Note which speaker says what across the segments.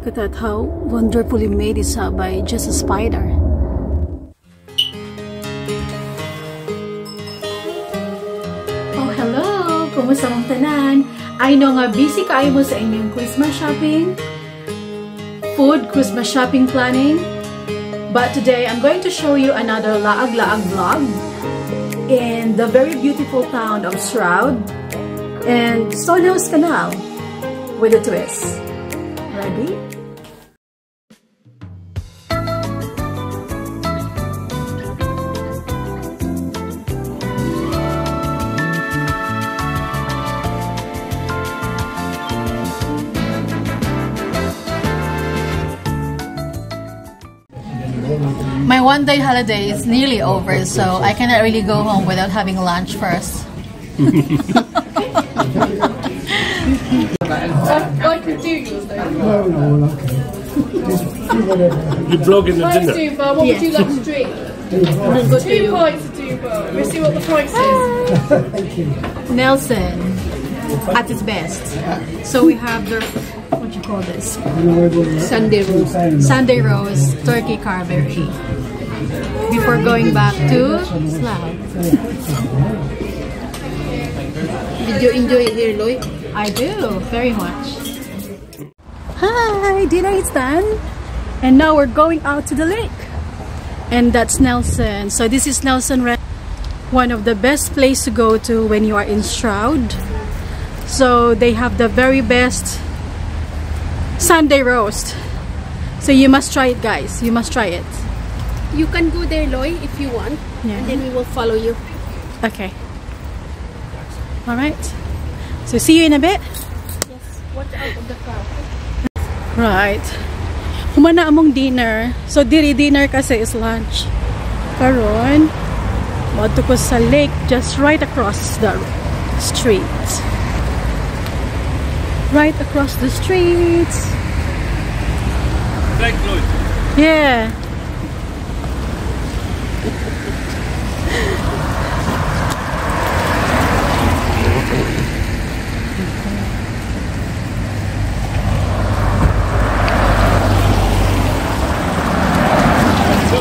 Speaker 1: look at that how wonderfully made is uh, by just a spider. Oh, hello! Kumusta mong tanan? I know nga busy kayo mo sa inyong Christmas shopping, food Christmas shopping planning, but today I'm going to show you another laag-laag vlog in the very beautiful town of Shroud and Stonehouse Canal with a twist. Ready? My one day holiday is nearly over, so I cannot really go home without having lunch first.
Speaker 2: I could do yours though.
Speaker 3: No, no, okay. Just do whatever.
Speaker 4: You're vlogging the
Speaker 2: Price
Speaker 4: dinner.
Speaker 2: Duba, what would you like to drink? Two pints of Duba. Let's see what the price is.
Speaker 3: Thank you.
Speaker 1: Nelson at its best. So we have the what do you call this
Speaker 3: You know, we're
Speaker 1: Sunday roast, Sunday roast turkey carvery. Before going back to Slav.
Speaker 2: Did you enjoy it here, Lloyd?
Speaker 1: I do very much. Hi, dinner is done, and now we're going out to the lake, and that's Nelson. So this is Nelson, Re- one of the best place to go to when you are in Stroud. So they have the very best Sunday roast. So you must try it, guys. You must try it.
Speaker 2: You can go there, Loy, if you want.
Speaker 1: Yeah.
Speaker 2: And then we will follow you.
Speaker 1: Okay. All right. So see you in a bit.
Speaker 2: Yes. Watch out of the crowd.
Speaker 1: Right. Humana among dinner. So, diri dinner kasi is lunch. Karon, madto ko sa lake just right across the street. Right across the street.
Speaker 4: Thank Lloyd.
Speaker 1: Yeah.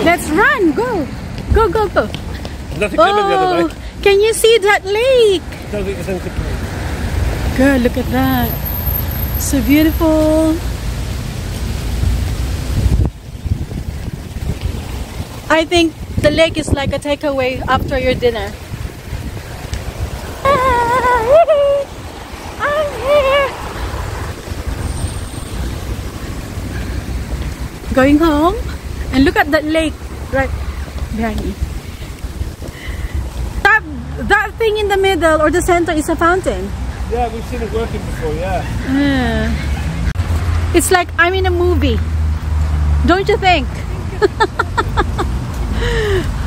Speaker 1: Let's run! Go! Go, go, go!
Speaker 4: Nothing coming the other
Speaker 1: Oh, can you see that lake?
Speaker 4: Don't think there's anything coming.
Speaker 1: Girl, look at that. So beautiful. I think the lake is like a takeaway after your dinner. I'm here. Going home and look at that lake right behind me. That that thing in the middle or the center is a fountain.
Speaker 4: Yeah, we've seen it working before, yeah.
Speaker 1: Yeah. It's like I'm in a movie. Don't you think?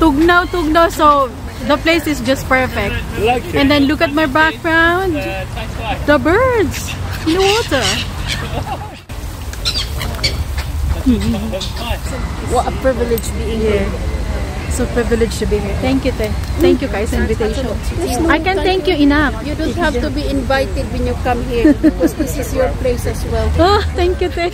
Speaker 1: Tugnaw, tugnaw. So the place is just perfect.
Speaker 4: Like it?
Speaker 1: And then look at my background.
Speaker 4: Thanks, bye.
Speaker 1: The birds in the water.
Speaker 2: What a privilege being here.
Speaker 1: So privileged to be here. Thank you, Te. Thank you guys invitation. I can thank you enough.
Speaker 2: You don't have to be invited when you come here because this is your place as well.
Speaker 1: Oh, thank you, Te.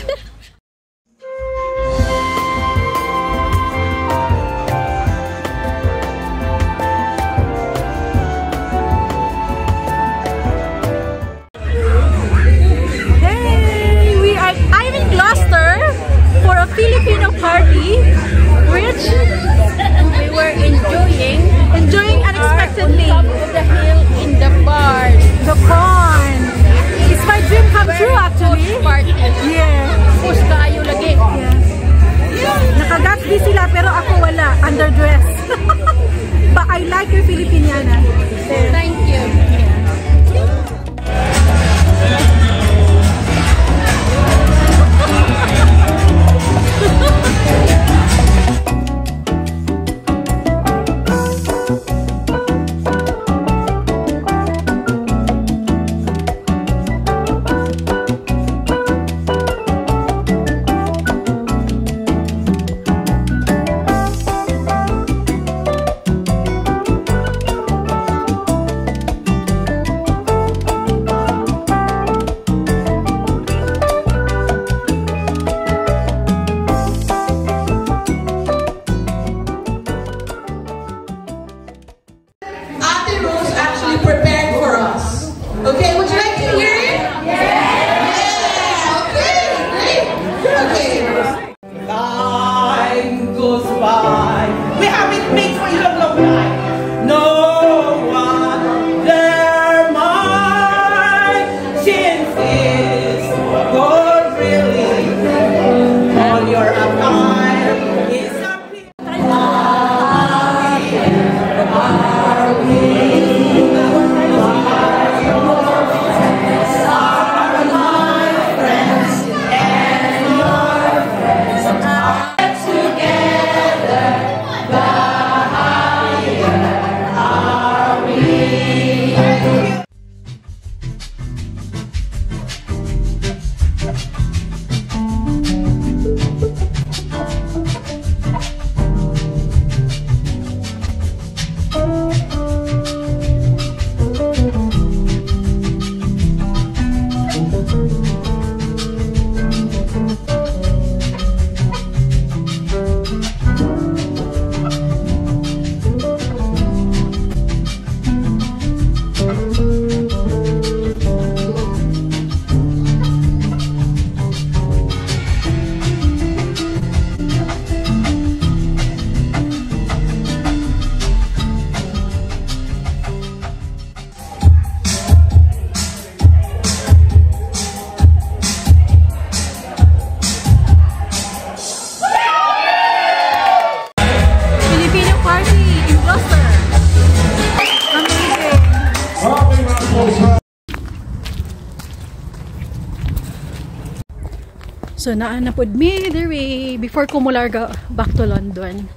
Speaker 1: So naa na pod mi diri before ko mularga back to London.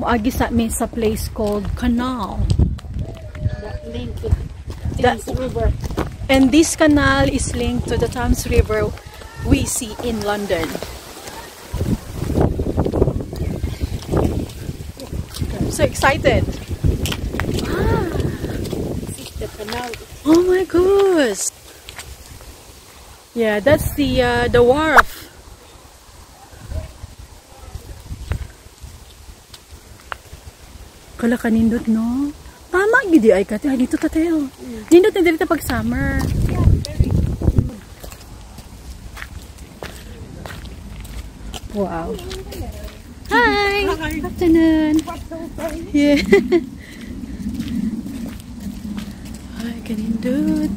Speaker 1: Moagi sa mi sa place called Canal.
Speaker 2: That link to Thames River.
Speaker 1: And this canal is linked to the Thames River we see in London. So excited.
Speaker 2: The canal.
Speaker 1: Oh my gosh. Yeah, that's the uh, the wharf. Kala kanindot no. Tama gidi ay kati dito ta tayo. Nindot na dito pag summer. Wow. Hi. Good afternoon. Yeah. Ay, kanindot.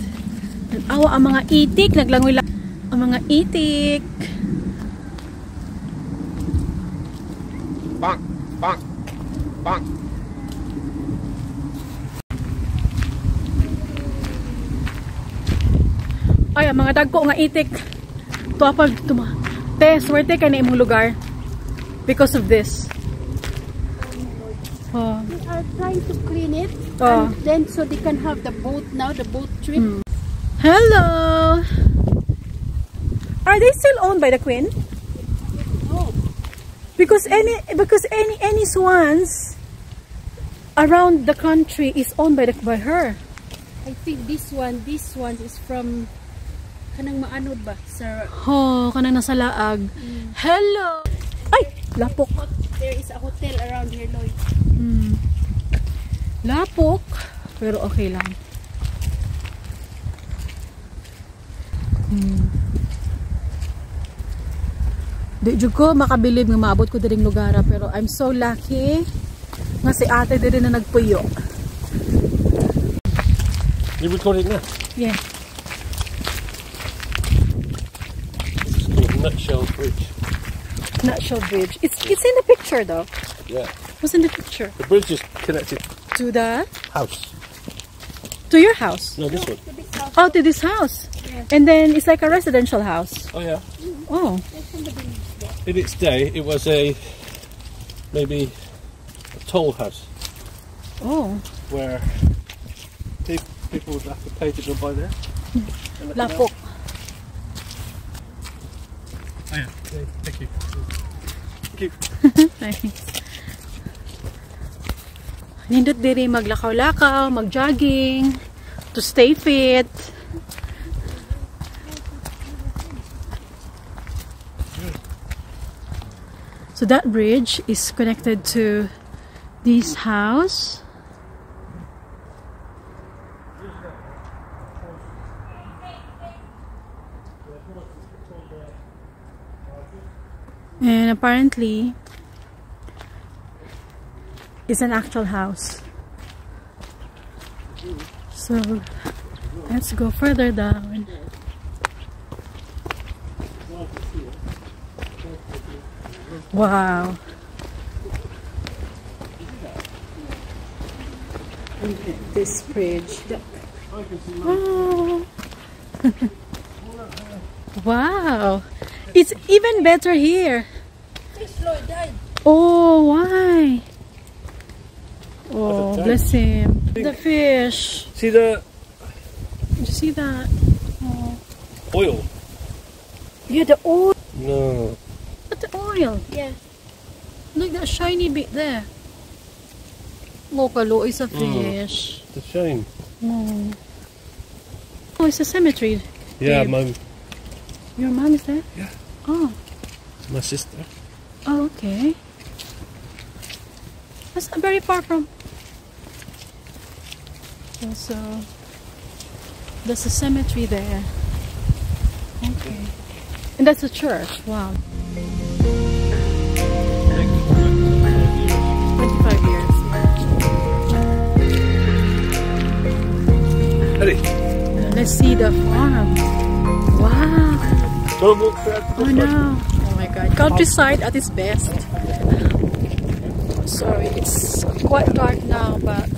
Speaker 1: Awa ang mga itik, naglangoy lang ang mga itik.
Speaker 4: Bonk, bonk, bonk.
Speaker 1: Mga dagko nga itik. Tuwa pag tuma. Te, swerte ka na imong lugar. Because of this. Oh.
Speaker 2: They are trying to clean it.
Speaker 1: Oh.
Speaker 2: And then so they can have the boat now, the boat trip. Hmm.
Speaker 1: Hello! Are they still owned by the queen?
Speaker 2: Oh,
Speaker 1: Because any because any any swans around the country is owned by the by her.
Speaker 2: I think this one, this one is from kanang maanod ba? Sir,
Speaker 1: Oh, kana nasa laag. Hello. Ay, lapok.
Speaker 2: there is a hotel around here, Lloyd.
Speaker 1: Hmm. Lapok, pero okay lang. Hmm. Di jud ko makabilib nga maabot ko diring lugar pero I'm so lucky nga si ate diri na nagpuyo.
Speaker 4: You recording now?
Speaker 1: Yeah.
Speaker 4: Nutshell Bridge.
Speaker 1: It's it's in the picture though.
Speaker 4: Yeah.
Speaker 1: What's in the picture?
Speaker 4: The bridge is connected
Speaker 1: To the
Speaker 4: house.
Speaker 1: to your house.
Speaker 4: No, this one.
Speaker 1: Oh, to this house. Yeah. And then it's like a residential house.
Speaker 4: Oh yeah.
Speaker 1: Oh.
Speaker 4: In its day, it was a maybe a toll house
Speaker 1: Oh.
Speaker 4: where people would have to pay to go by there. And the
Speaker 1: Lapok.
Speaker 4: Okay, Thank you. Thank you.
Speaker 1: Thanks. Nindot diri maglakaw-lakaw, mag-jogging, to stay fit. So that bridge is connected to this house. Apparently, it's an actual house. So let's go further down. Wow. Look at this bridge. Oh. wow. It's even better here.
Speaker 2: Lloyd died.
Speaker 1: Oh, why? Oh,
Speaker 4: tank.
Speaker 1: bless him. The fish.
Speaker 4: See the
Speaker 1: Did you see that? Oh.
Speaker 4: oil?
Speaker 1: Yeah, the oil.
Speaker 4: No.
Speaker 1: Look at the oil.
Speaker 2: Yeah.
Speaker 1: Look that shiny bit there. Oh, kalo is a mm. fish.
Speaker 4: It's a shame.
Speaker 1: Oh. Oh, it's a cemetery.
Speaker 4: Yeah,
Speaker 1: Babe.
Speaker 4: my
Speaker 1: Your mom is there?
Speaker 4: Yeah.
Speaker 1: Oh.
Speaker 4: my sister.
Speaker 1: Oh, okay. That's not ah, very far from. Also, there's a cemetery there. Okay. And that's a church. Wow. 25 years. Yeah. Let's see the farm. Wow.
Speaker 4: don't walk through
Speaker 1: Oh no. Oh my god. Countryside at its best. Sorry, it's quite dark now, but.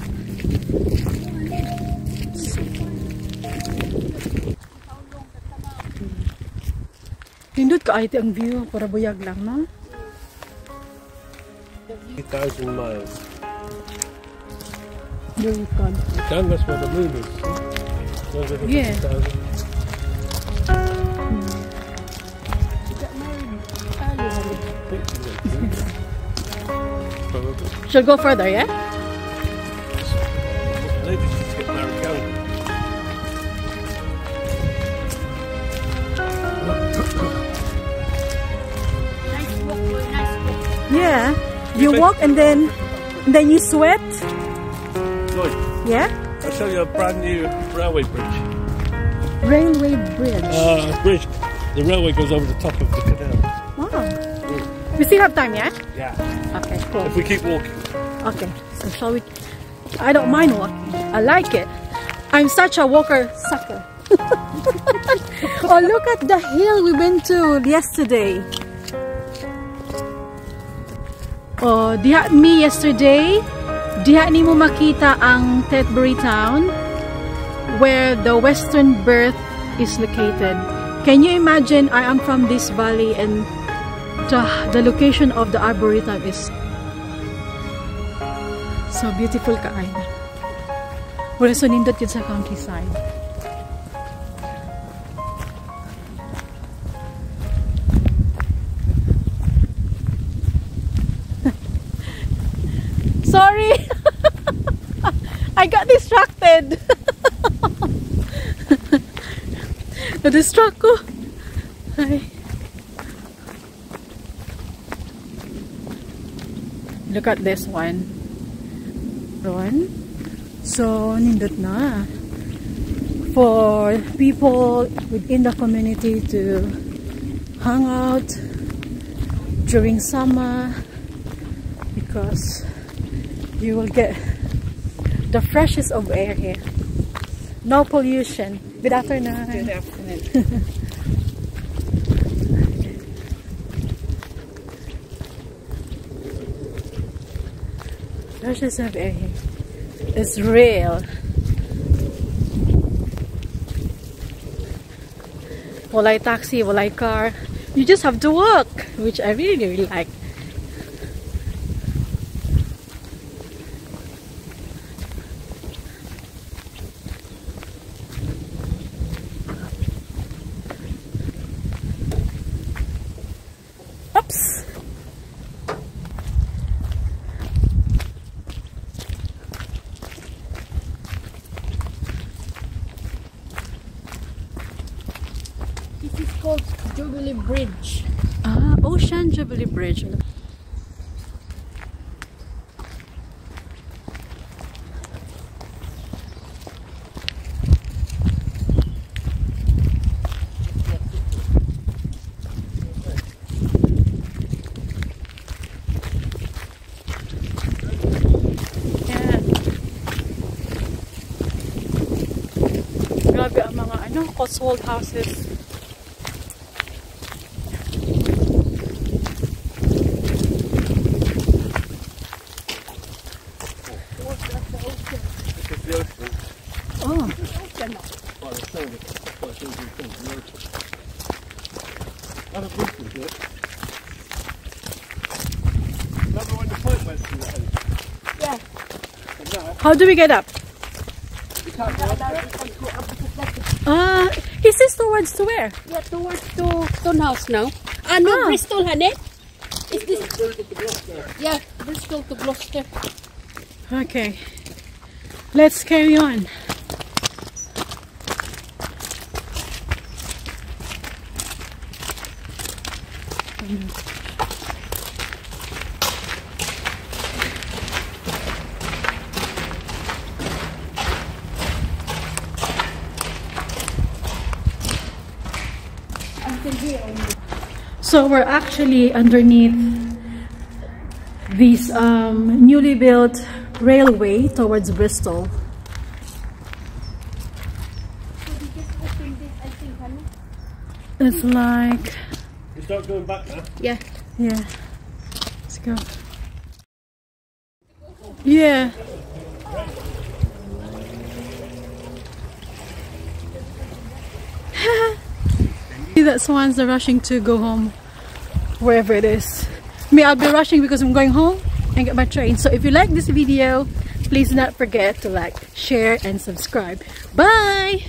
Speaker 1: Nindot ka ay ang view para buyag lang, no?
Speaker 4: 3,000 miles.
Speaker 1: Very good.
Speaker 4: Dan, that's where the moon is. The
Speaker 1: Yeah.
Speaker 4: 50,000.
Speaker 1: Should go further, yeah?
Speaker 4: Maybe she's get Larry
Speaker 2: Nice walk, nice walk.
Speaker 1: Yeah. You walk and then and then you sweat.
Speaker 4: Lloyd,
Speaker 1: Yeah.
Speaker 4: I'll show you a brand new railway bridge.
Speaker 1: Railway bridge.
Speaker 4: Uh, bridge. The railway goes over the top of the canal.
Speaker 1: wow. We still have time, yeah?
Speaker 4: Yeah.
Speaker 1: Okay, cool.
Speaker 4: If we keep walking.
Speaker 1: Okay, so shall we? I don't mind walking. I like it. I'm such a walker sucker. oh, look at the hill we went to yesterday. Oh, diha me yesterday. Diha ni mo makita ang Tetbury town where the Westonbirt is located. Can you imagine I am from this valley and the, location of the Arboretum is So beautiful ka ay. Wala so nindot yun sa countryside. Sorry! I got distracted! Na-distract ko. Look at this one. Ron. So, nindot na. For people within the community to hang out during summer because you will get the freshest of air here. No pollution. Good afternoon. Good afternoon. It's real. Walay taxi, walay car. You just have to walk, which I really, really like. Oops.
Speaker 2: This is called Jubilee Bridge.
Speaker 1: Ah, Ocean Jubilee Bridge. Yan. Grabe ang mga ano, Cotswold houses.
Speaker 4: This is the ocean.
Speaker 1: Oh,
Speaker 4: Well, it's still the- well, it's still the ocean, the ocean. Have a look at it. Remember when the point went through that?
Speaker 2: Yeah.
Speaker 4: And now,
Speaker 1: how do we get up?
Speaker 4: You can't go up there.
Speaker 1: Ah, is this towards to where?
Speaker 2: Yeah, towards to Stonehouse now. Ah, no,
Speaker 1: Ah.
Speaker 2: Bristol, honey. Is this?
Speaker 4: Look at the block there.
Speaker 2: Yeah, Bristol to Gloucester.
Speaker 1: Okay, let's carry on. So we're actually underneath this um, newly built railway towards Bristol. It's like,
Speaker 4: You start going back now.
Speaker 2: Yeah.
Speaker 1: yeah. Let's go. Yeah. That swans are rushing to go home, wherever it is. Me, I'll be rushing because I'm going home and get my train. So if you like this video, please not forget to like, share, and subscribe. Bye!